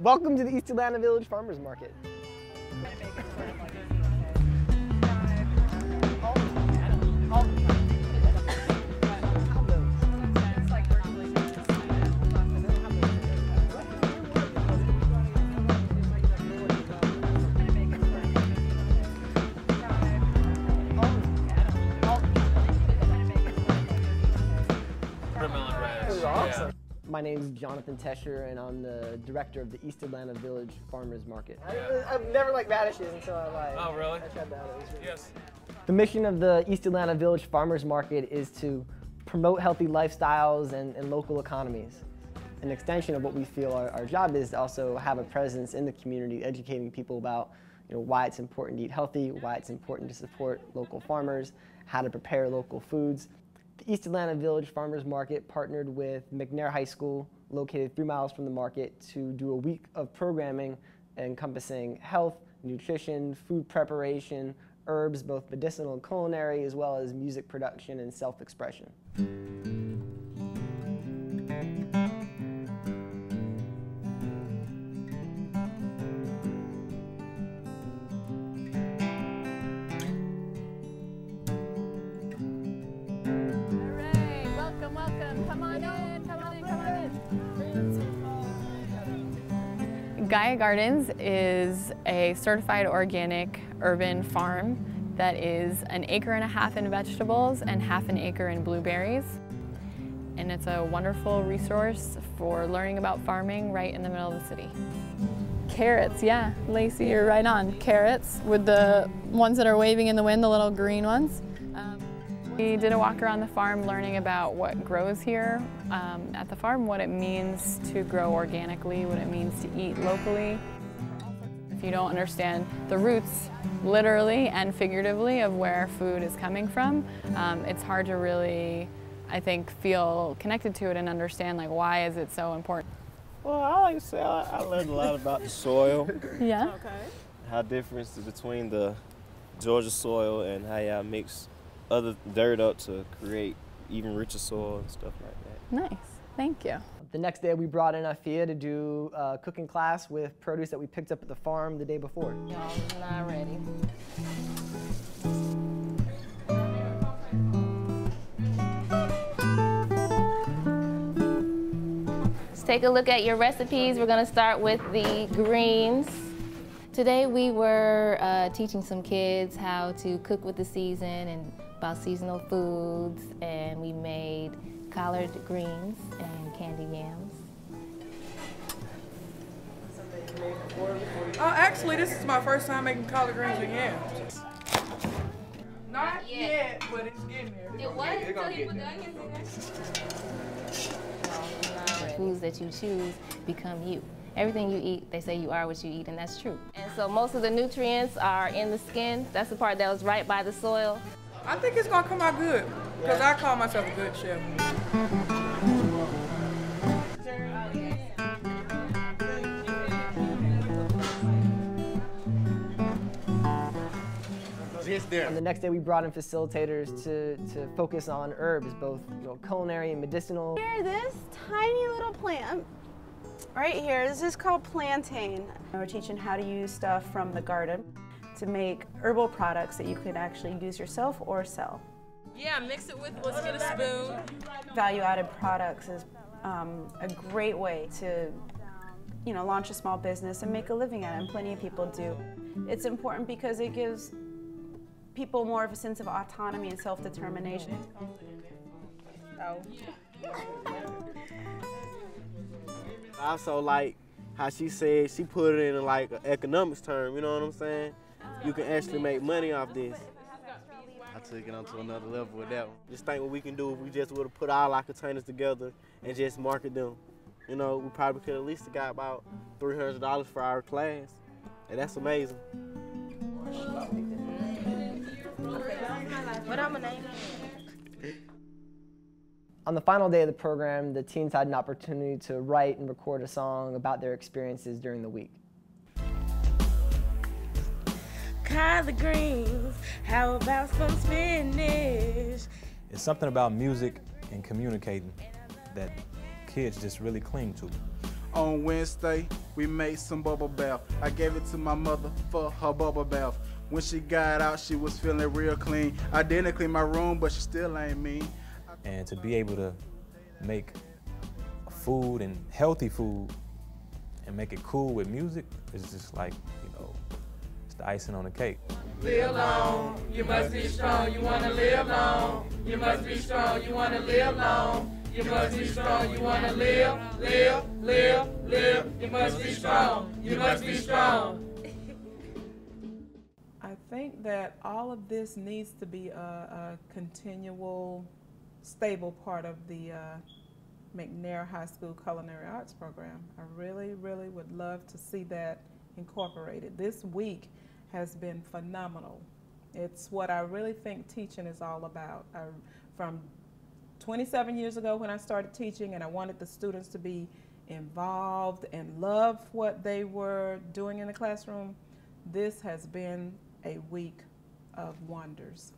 Welcome to the East Atlanta Village Farmers Market. My name is Jonathan Tesher, and I'm the director of the East Atlanta Village Farmers Market. I, I've never liked radishes until I like. Oh, really? I tried that. It was really Yes. The mission of the East Atlanta Village Farmers Market is to promote healthy lifestyles and, and local economies. An extension of what we feel our, our job is to also have a presence in the community, educating people about you know, why it's important to eat healthy, why it's important to support local farmers, how to prepare local foods. The East Atlanta Village Farmers Market partnered with McNair High School, located three miles from the market, to do a week of programming encompassing health, nutrition, food preparation, herbs, both medicinal and culinary, as well as music production and self-expression. Gaia Gardens is a certified organic urban farm that is an acre and a half in vegetables and half an acre in blueberries. And it's a wonderful resource for learning about farming right in the middle of the city. Carrots, yeah, Lacey, you're right on. Carrots with the ones that are waving in the wind, the little green ones. We did a walk around the farm learning about what grows here um, at the farm, what it means to grow organically, what it means to eat locally. If you don't understand the roots, literally and figuratively, of where food is coming from, um, it's hard to really, I think, feel connected to it and understand like why is it so important. Well, I like to say I, I learned a lot about the soil, Yeah. Okay. how difference is between the Georgia soil and how y'all mix other dirt up to create even richer soil and stuff like that. Nice. Thank you. The next day, we brought in Afia to do a cooking class with produce that we picked up at the farm the day before. Y'all not ready. Let's take a look at your recipes. We're gonna start with the greens. Today we were uh, teaching some kids how to cook with the season and about seasonal foods, and we made collard greens and candy yams. Oh, actually, this is my first time making collard greens and yams. Not yet, but it's getting there. It was until he put the onions in there. Foods that you choose become you. Everything you eat, they say you are what you eat, and that's true. And so most of the nutrients are in the skin. That's the part that was right by the soil. I think it's gonna come out good, because I call myself a good chef. And the next day, we brought in facilitators to, to focus on herbs, both you know, culinary and medicinal. Here, this tiny little plant right here, this is called plantain. We're teaching how to use stuff from the garden to make herbal products that you can actually use yourself or sell. Yeah, mix it with, let's get a spoon. Value added products is um, a great way to you know, launch a small business and make a living at it, and plenty of people do. It's important because it gives people more of a sense of autonomy and self-determination. I also like how she said she put it in like an economics term, you know what I'm saying? You can actually make money off this. I took it onto another level with that one. Just think what we can do if we just would have put all our containers together and just market them. You know, we probably could at least have got about $300 for our class. And that's amazing. What I'm gonna name On the final day of the program, the teens had an opportunity to write and record a song about their experiences during the week. Collard greens. How about some spinach? It's something about music and communicating that kids just really cling to. On Wednesday, we made some bubble bath. I gave it to my mother for her bubble bath. When she got out, she was feeling real clean. I didn't clean my room, but she still ain't mean. And to be able to make food and healthy food and make it cool with music is just like, you know, it's the icing on the cake. Live long, you must be strong, you wanna live long. You must be strong, you wanna live long. You must be strong, you wanna live, live, live, live. You must be strong, you must be strong. I think that all of this needs to be a, a continual, stable part of the uh, McNair High School Culinary Arts Program. I really, really would love to see that incorporated. This week has been phenomenal. It's what I really think teaching is all about. I, from 27 years ago when I started teaching and I wanted the students to be involved and love what they were doing in the classroom, this has been a week of wonders.